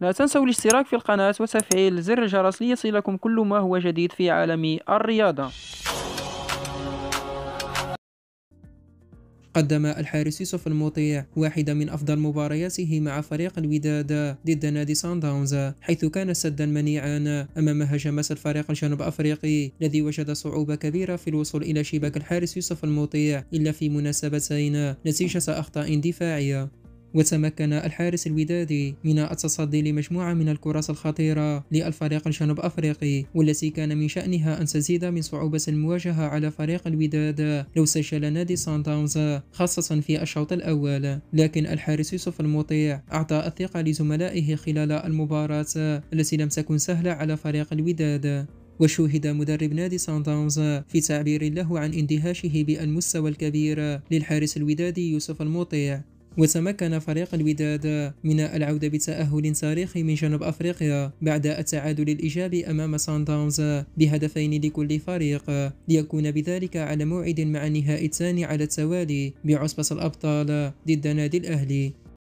لا تنسوا الاشتراك في القناة وتفعيل زر الجرس ليصلكم كل ما هو جديد في عالم الرياضة. قدم الحارس يوسف المطيع واحدة من أفضل مبارياته مع فريق الوداد ضد نادي سان داونز حيث كان سدا منيعا أمام هجمات الفريق الجنوب أفريقي الذي وجد صعوبة كبيرة في الوصول إلى شباك الحارس يوسف المطيع إلا في مناسبتين نتيجة أخطاء دفاعية. وتمكن الحارس الودادي من التصدي لمجموعة من الكرات الخطيرة للفريق الجنوب أفريقي والتي كان من شأنها أن تزيد من صعوبة المواجهة على فريق الوداد لو سجل نادي سان داونز خاصة في الشوط الأول. لكن الحارس يوسف المطيع أعطى الثقة لزملائه خلال المباراة التي لم تكن سهلة على فريق الوداد. وشوهد مدرب نادي سان داونز في تعبير له عن اندهاشه بالمستوى الكبير للحارس الودادي يوسف المطيع. وتمكن فريق الوداد من العودة بتأهل تاريخي من جنوب أفريقيا بعد التعادل الإيجابي أمام سان داونز بهدفين لكل فريق. ليكون بذلك على موعد مع النهائي الثاني على التوالي بعصبة الأبطال ضد نادي الأهلي.